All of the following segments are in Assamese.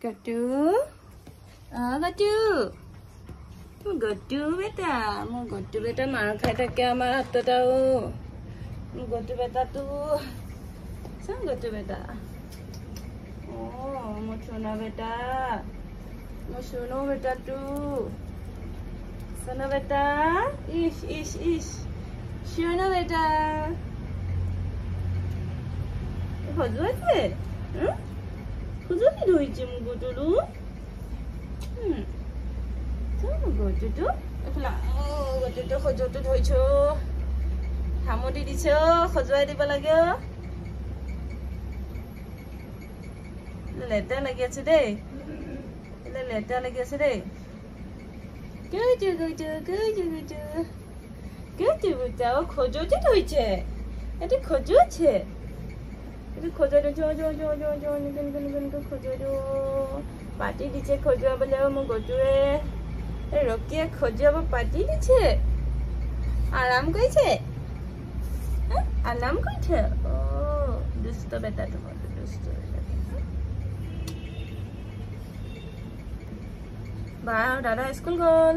Got to? Uh, got to. Got to beta. Mo got to beta ma khai ta kya ma atta ta o. Mo got to beta tu. Sang got to beta. Oh, mo chona beta. Mo shono beta tu. Sana beta. Ish ish ish. Shono beta. Hozwa se? Hmm? ইচ ইচ চোনা বেটা সজুৱাইছে সজুৱাই ধৰিছে সামতি দিছে সজুৱাই দিব লাগে লেতেৰা লাগি আছে দেই লেতেৰা লাগি আছে দেই গৈছো গৈছো গৈছো গৈছো গৈছো বুটা খজুৱতি ধৰিছে এইটো খজুৱাইছে ଖୋଜରୁ ଝୋ ଝୋ ଝୋ ଝୋ ଝୋ ନିଜ ନିଜ ନିଜ ନିଜ ଖୋଜରୁ ପାଟି ଦିଛେ আরাম কইছে আরাম কইছে ও দুষ্ট বেটা বা দাদা স্কুল গল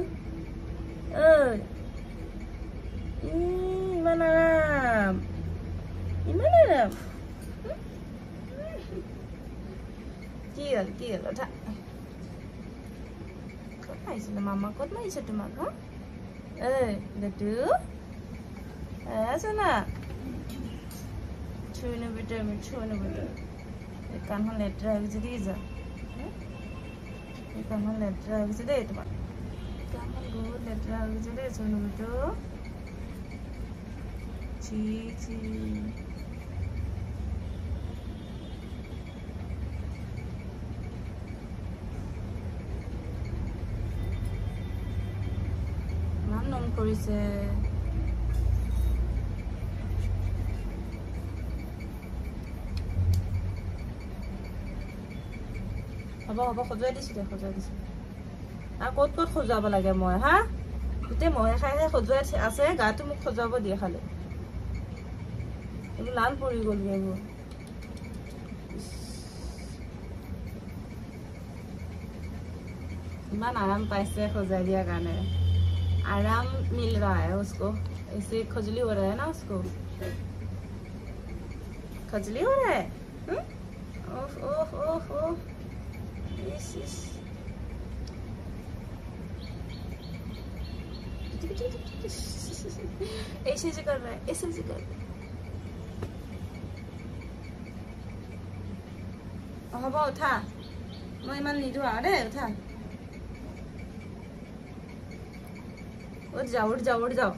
ইমান আরাম ইমান আরাম केल केल ठा कति आइस त मामा कति आइस टुमाक ए गट्टु ए सोना छुनु बिटो छुनु बिटो कानमा लेटर कानमा लेटर दे तुम्हाला कानमा लेटर ची ची কৰিছে। হ'ব হ'ব সজুৱাই দিছোঁ দে সজুৱাই দিছোঁ আৰু ক'ত ক'ত সজুৱাব লাগে মই হা? গোটেই মহে খাইহে সজুৱাই আছে গাটো মোক সজুৱাব দিয়ে খালি। এইবোৰ লাল পৰি গ'লগৈ এইবোৰ। ইমান আৰাম পাইছে সজাই দিয়াৰ কাৰণে। आराम मिल रहा है उसको। इससे खजली हो रहा है ना उसको। खजली हो रहा है? हम्म? हुँ? ओफ ओफ इस इस। ऐसे ऐसे कर रहा है, ऐसे ऐसे कर रहा है। हवा उठा। मैं मन नहीं उठा अरे उठा। उठ जाओ उठ जाओ उठ जाओ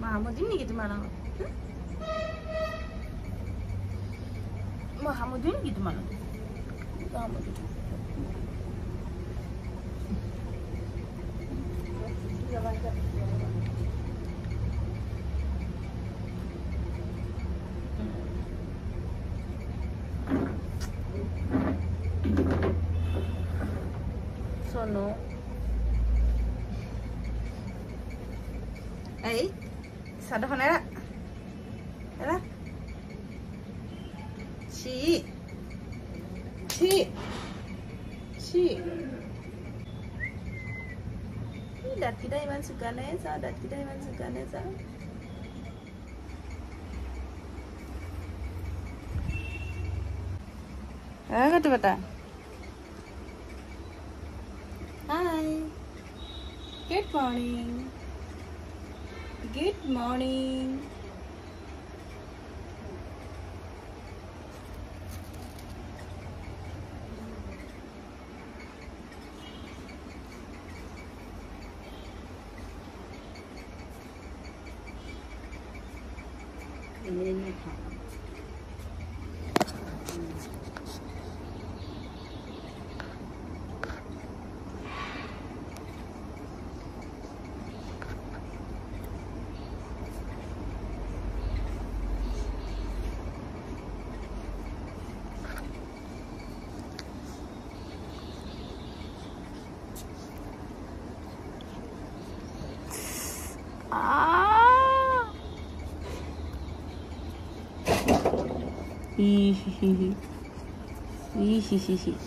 Mahamudin gitu mana? Mahamudin gitu mana? Mahamudin. no ấy sao đó này đó đấy đó chị dat tidak iman suganesa dat kita iman suganesa kata-kata. Good morning. Good morning. Thank you. 咦嘻嘻嘻咦嘻嘻嘻